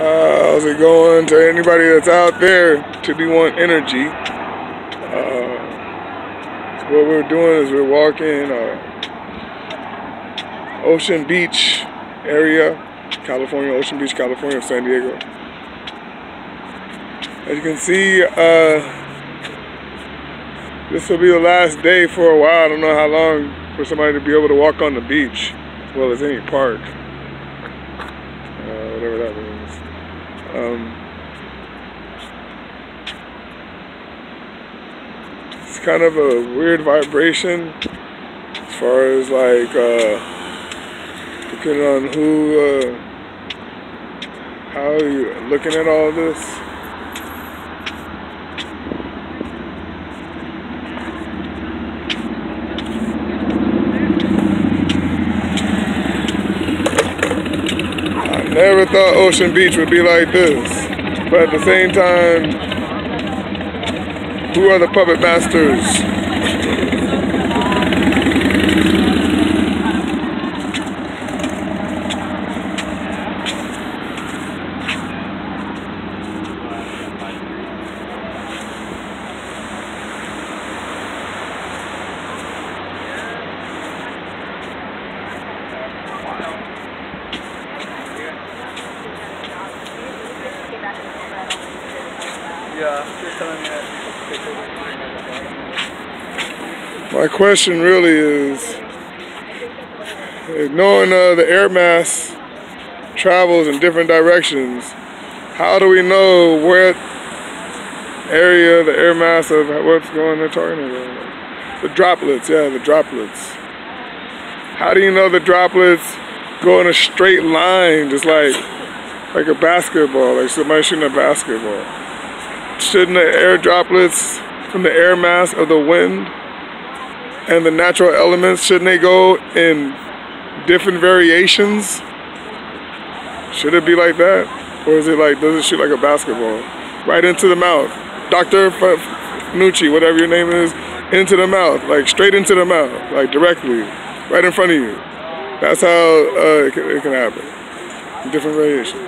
Uh, how's it going to anybody that's out there 2B1 Energy? Uh, so what we're doing is we're walking uh, Ocean Beach area, California, Ocean Beach, California, San Diego. As you can see, uh, this will be the last day for a while. I don't know how long for somebody to be able to walk on the beach as well as any park. Uh, whatever that means. Um, it's kind of a weird vibration as far as like uh, depending on who, uh, how you looking at all this. Never thought Ocean Beach would be like this. But at the same time, who are the puppet masters? My question really is, knowing uh, the air mass travels in different directions, how do we know what area the air mass of what's going talking about? The droplets, yeah, the droplets. How do you know the droplets go in a straight line, just like like a basketball, like somebody shooting a basketball? Shouldn't the air droplets from the air mass of the wind and the natural elements, shouldn't they go in different variations? Should it be like that? Or is it like, does it shoot like a basketball? Right into the mouth. Dr. Nucci, whatever your name is, into the mouth, like straight into the mouth, like directly, right in front of you. That's how uh, it, can, it can happen. Different variations.